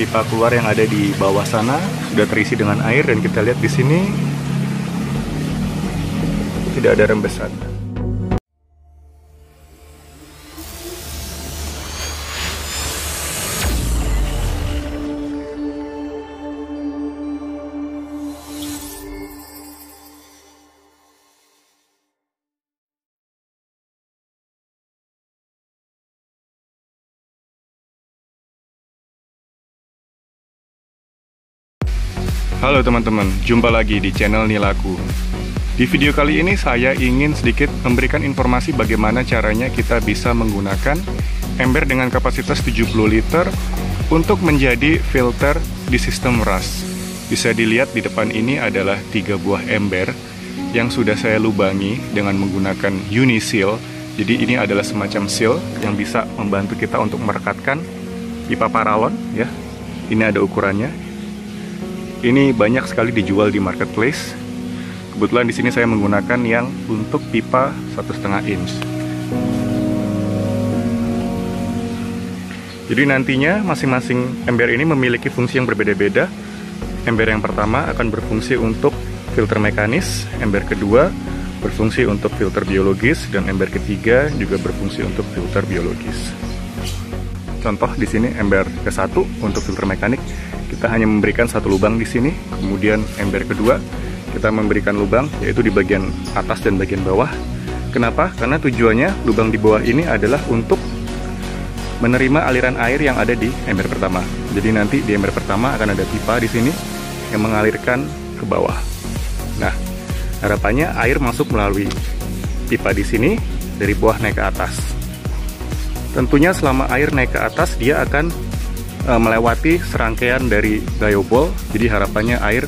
pipa keluar yang ada di bawah sana sudah terisi dengan air dan kita lihat di sini tidak ada rembesan. Halo teman-teman, jumpa lagi di channel Nilaku. Di video kali ini saya ingin sedikit memberikan informasi bagaimana caranya kita bisa menggunakan ember dengan kapasitas 70 liter untuk menjadi filter di sistem RAS. Bisa dilihat di depan ini adalah tiga buah ember yang sudah saya lubangi dengan menggunakan Uniseal. Jadi ini adalah semacam seal yang bisa membantu kita untuk merekatkan pipa paralon ya. Ini ada ukurannya, ini banyak sekali dijual di marketplace. Kebetulan di sini saya menggunakan yang untuk pipa satu setengah inch. Jadi nantinya masing-masing ember ini memiliki fungsi yang berbeda-beda. Ember yang pertama akan berfungsi untuk filter mekanis, ember kedua berfungsi untuk filter biologis, dan ember ketiga juga berfungsi untuk filter biologis. Contoh di sini ember ke-1 untuk filter mekanik kita hanya memberikan satu lubang di sini, kemudian ember kedua kita memberikan lubang yaitu di bagian atas dan bagian bawah. Kenapa? Karena tujuannya lubang di bawah ini adalah untuk menerima aliran air yang ada di ember pertama. Jadi nanti di ember pertama akan ada pipa di sini yang mengalirkan ke bawah. Nah, harapannya air masuk melalui pipa di sini dari bawah naik ke atas. Tentunya selama air naik ke atas dia akan e, melewati serangkaian dari gayobol. Jadi harapannya air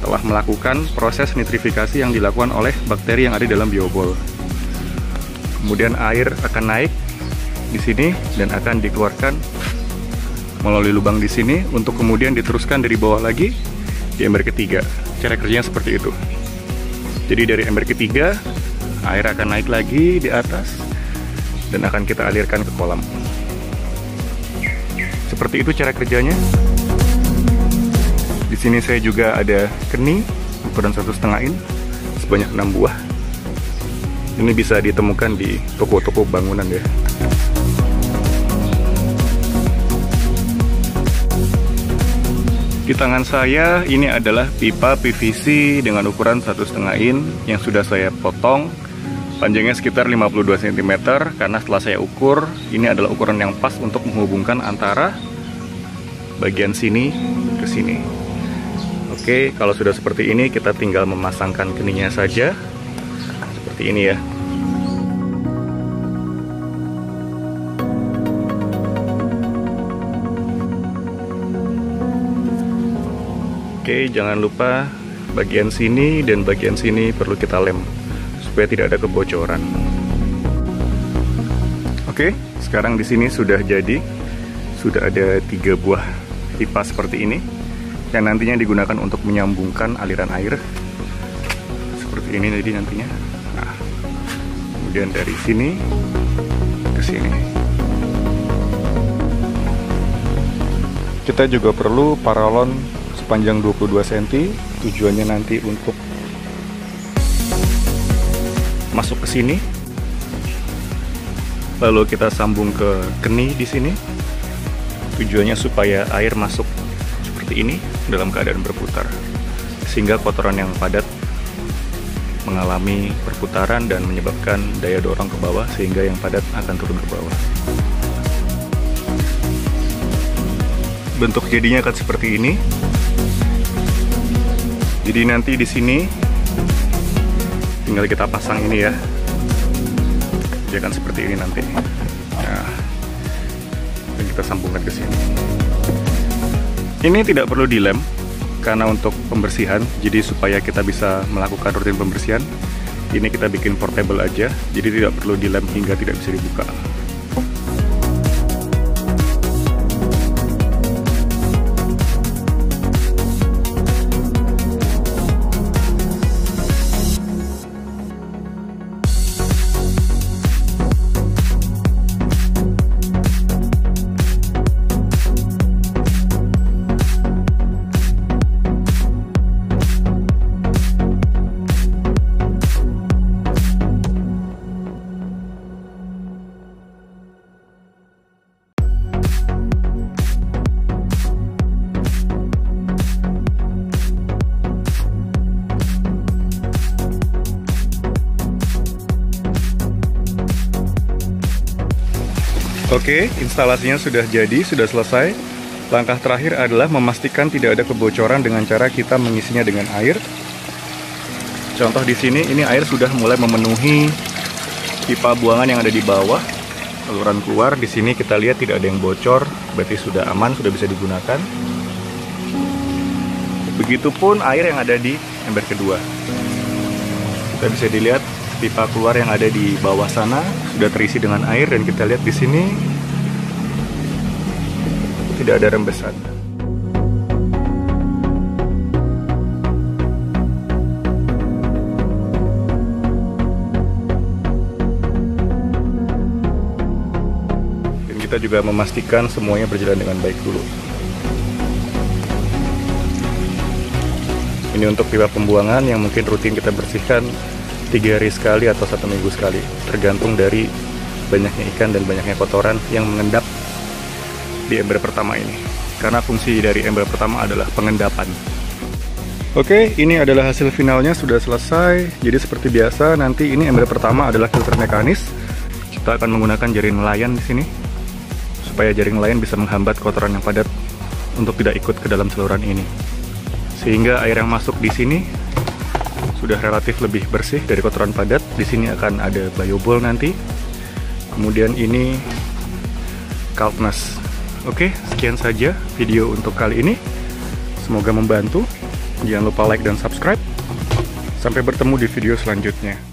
telah melakukan proses nitrifikasi yang dilakukan oleh bakteri yang ada dalam biobol. Kemudian air akan naik di sini dan akan dikeluarkan melalui lubang di sini untuk kemudian diteruskan dari bawah lagi di ember ketiga. Cara kerjanya seperti itu. Jadi dari ember ketiga air akan naik lagi di atas dan akan kita alirkan ke kolam. Seperti itu cara kerjanya. Di sini saya juga ada keni ukuran satu setengah in sebanyak 6 buah. Ini bisa ditemukan di toko-toko bangunan ya. Di tangan saya ini adalah pipa PVC dengan ukuran satu setengah in yang sudah saya potong panjangnya sekitar 52 cm karena setelah saya ukur ini adalah ukuran yang pas untuk menghubungkan antara bagian sini ke sini. Oke, kalau sudah seperti ini kita tinggal memasangkan keninya saja. Seperti ini ya. Oke, jangan lupa bagian sini dan bagian sini perlu kita lem supaya tidak ada kebocoran. Oke, sekarang di sini sudah jadi, sudah ada tiga buah pipa seperti ini. Yang nantinya digunakan untuk menyambungkan aliran air. Seperti ini jadi nantinya. Nah kemudian dari sini ke sini. Kita juga perlu paralon sepanjang 22 cm tujuannya nanti untuk masuk ke sini lalu kita sambung ke keni di sini Tujuannya supaya air masuk seperti ini dalam keadaan berputar sehingga kotoran yang padat mengalami perputaran dan menyebabkan daya dorong ke bawah sehingga yang padat akan turun ke bawah. Bentuk jadinya akan seperti ini. Jadi nanti di sini tinggal kita pasang ini ya. Dia akan seperti ini nanti kita sambungkan ke sini. Ini tidak perlu dilem karena untuk pembersihan, jadi supaya kita bisa melakukan rutin pembersihan, ini kita bikin portable aja, jadi tidak perlu dilem hingga tidak bisa dibuka. Oke, instalasinya sudah jadi, sudah selesai. Langkah terakhir adalah memastikan tidak ada kebocoran dengan cara kita mengisinya dengan air. Contoh di sini, ini air sudah mulai memenuhi pipa buangan yang ada di bawah. Saluran keluar di sini kita lihat tidak ada yang bocor, berarti sudah aman, sudah bisa digunakan. Begitupun air yang ada di ember kedua. Kita bisa dilihat pipa keluar yang ada di bawah sana sudah terisi dengan air dan kita lihat di sini tidak ada rembesan. Dan kita juga memastikan semuanya berjalan dengan baik dulu. Ini untuk pipa pembuangan yang mungkin rutin kita bersihkan tiga hari sekali atau satu minggu sekali tergantung dari banyaknya ikan dan banyaknya kotoran yang mengendap di ember pertama ini karena fungsi dari ember pertama adalah pengendapan Oke, ini adalah hasil finalnya sudah selesai. Jadi seperti biasa, nanti ini ember pertama adalah filter mekanis. Kita akan menggunakan jaring nelayan di sini supaya jaring nelayan bisa menghambat kotoran yang padat untuk tidak ikut ke dalam saluran ini. Sehingga air yang masuk di sini sudah relatif lebih bersih dari kotoran padat. Di sini akan ada biobol nanti. Kemudian ini calpness. Oke, sekian saja video untuk kali ini. Semoga membantu. Jangan lupa like dan subscribe. Sampai bertemu di video selanjutnya.